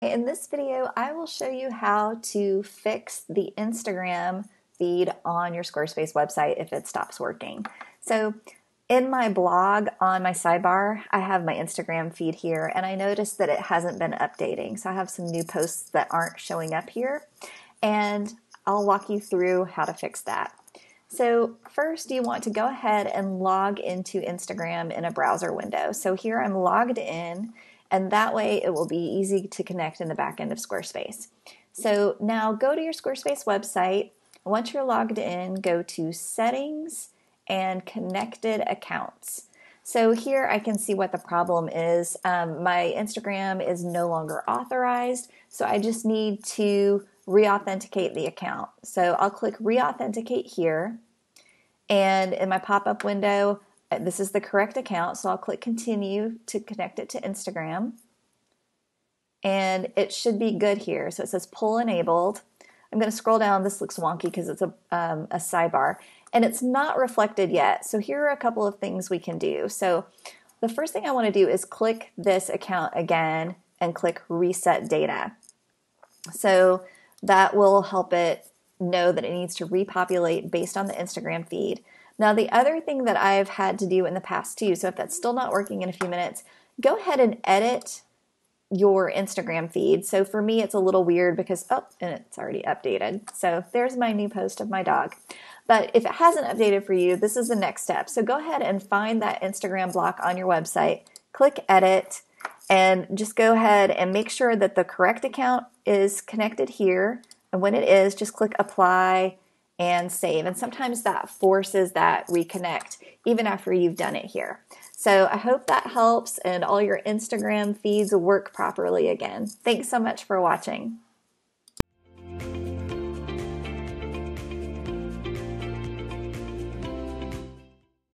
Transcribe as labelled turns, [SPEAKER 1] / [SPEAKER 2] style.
[SPEAKER 1] in this video, I will show you how to fix the Instagram feed on your Squarespace website if it stops working. So in my blog on my sidebar, I have my Instagram feed here and I noticed that it hasn't been updating. So I have some new posts that aren't showing up here and I'll walk you through how to fix that. So first you want to go ahead and log into Instagram in a browser window. So here I'm logged in and that way it will be easy to connect in the back end of Squarespace. So now go to your Squarespace website. Once you're logged in, go to settings and connected accounts. So here I can see what the problem is. Um, my Instagram is no longer authorized, so I just need to re-authenticate the account. So I'll click re-authenticate here. And in my pop-up window, uh, this is the correct account. So I'll click continue to connect it to Instagram. And it should be good here. So it says pull enabled. I'm going to scroll down. This looks wonky because it's a, um, a sidebar and it's not reflected yet. So here are a couple of things we can do. So the first thing I want to do is click this account again and click reset data. So that will help it know that it needs to repopulate based on the Instagram feed. Now, the other thing that I've had to do in the past too, so if that's still not working in a few minutes, go ahead and edit your Instagram feed. So for me, it's a little weird because, oh, and it's already updated. So there's my new post of my dog. But if it hasn't updated for you, this is the next step. So go ahead and find that Instagram block on your website, click edit, and just go ahead and make sure that the correct account is connected here. And when it is, just click apply and save. And sometimes that forces that reconnect even after you've done it here. So I hope that helps and all your Instagram feeds work properly again. Thanks so much for watching.